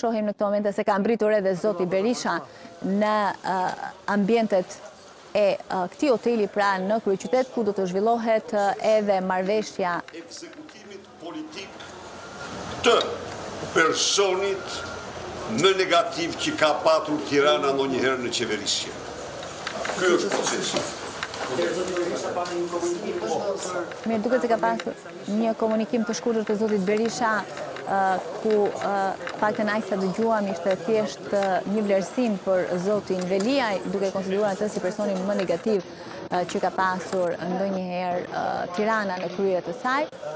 Shohim në këto momente se ka mbritur edhe zoti Berisha në ambientet e këtij hoteli pra në kryeqytet ku do të zhvillohet edhe marrëveshja ekzekutimit politik të personit më negativ që ka patur Tirana ndonjëherë në qeverisje. Kjo është procesit. Mirë, duket se ka pasur. Një komunikim të shkurtër të zotit Berisha, ku të paktën aq sa dëgjuam ishte thjesht një vlerësim për zotin Veliaj, duke konsideruar atë si personin më negativ që ka pasur ndonjëherë Tirana në krye të saj.